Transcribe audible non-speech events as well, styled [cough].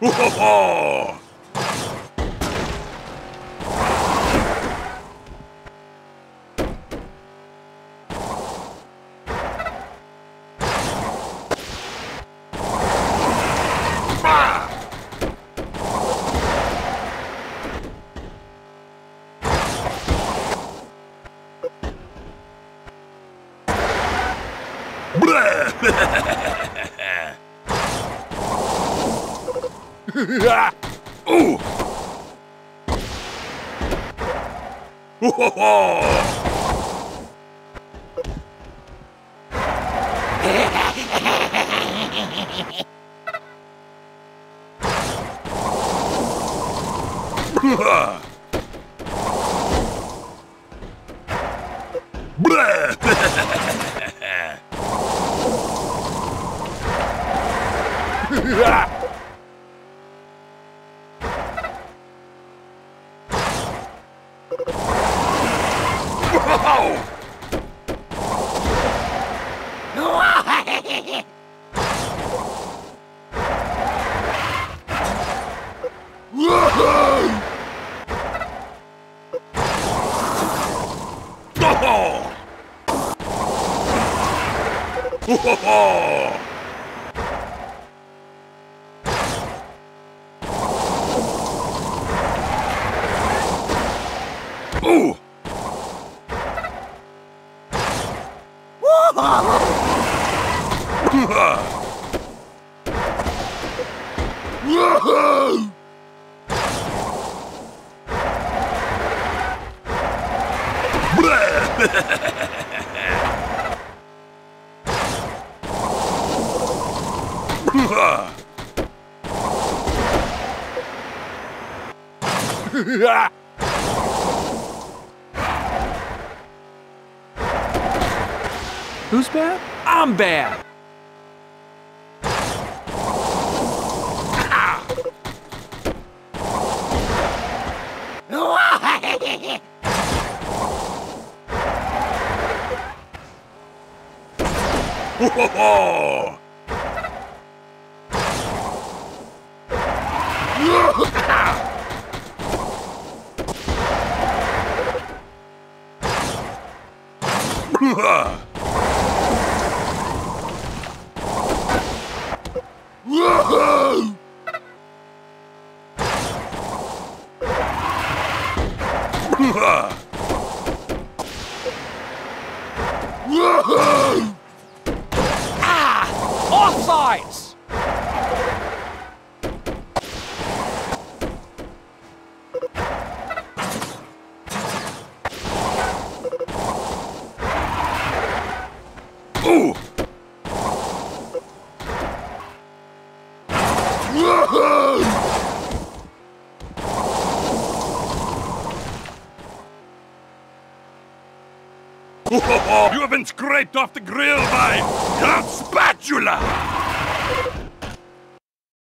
Ho-ho-ho! Ooh! [laughs] [laughs] Ho-ho-ho! [laughs] Ooh! Who's bad? I'm bad. Woohoo! [laughs] Ah, Offsides! Ooh! [laughs] you have been scraped off the grill by Count Spatula!